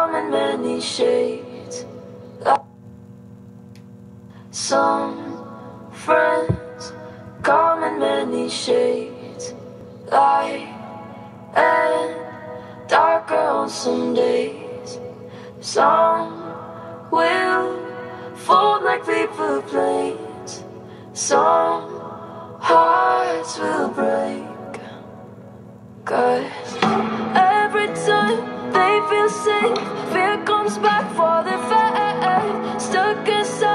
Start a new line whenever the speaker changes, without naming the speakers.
come in many shades. Some friends come in many shades. Light and darker on some days. Some will fold like paper planes. Some hearts will break. Fear comes back for the faith. Stuck inside.